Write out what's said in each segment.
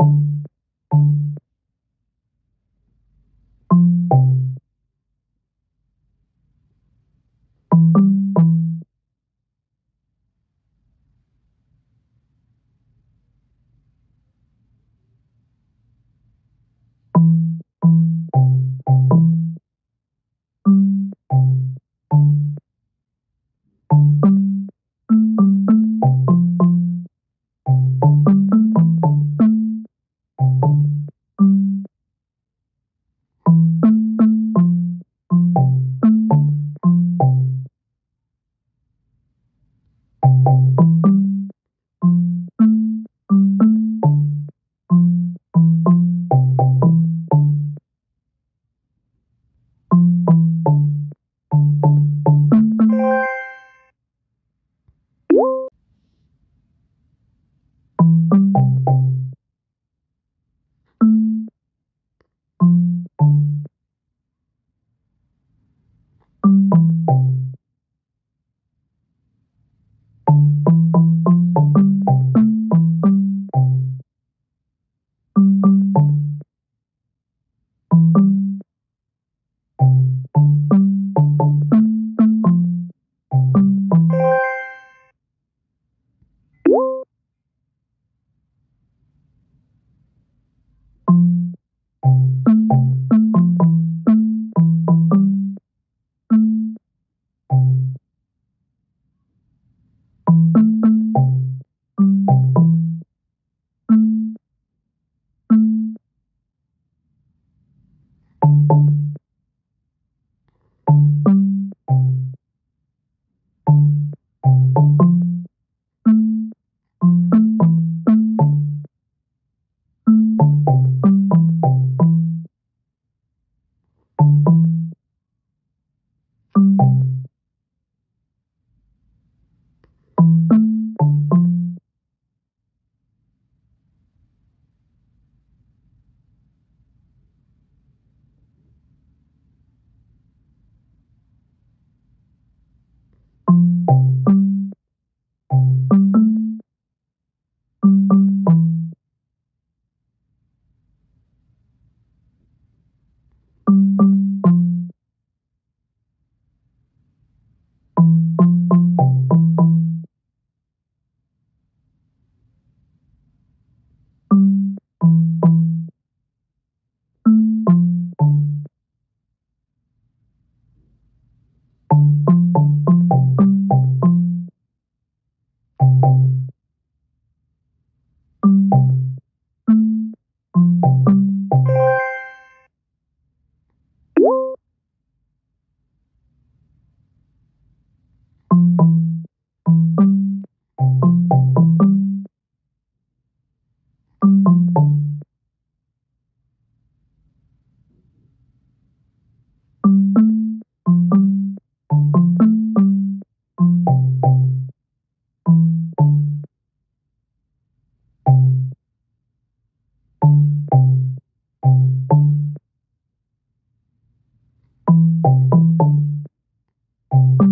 you you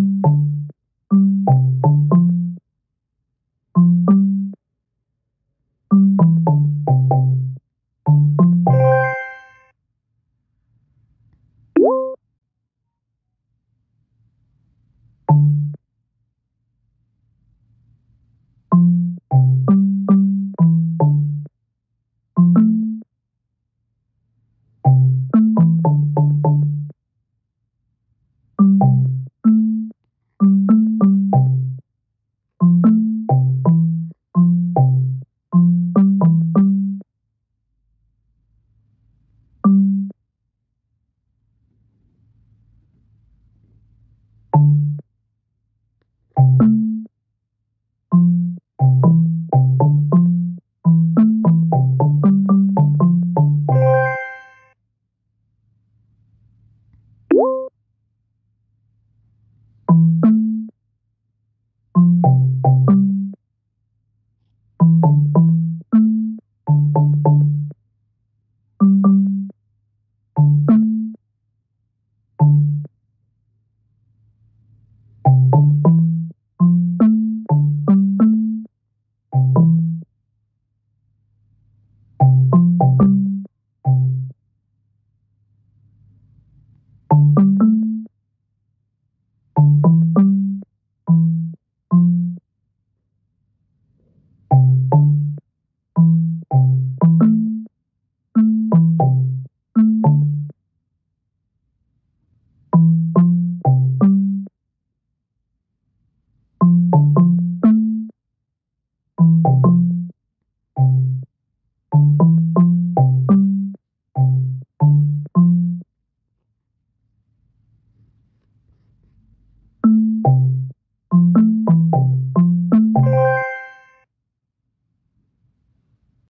you.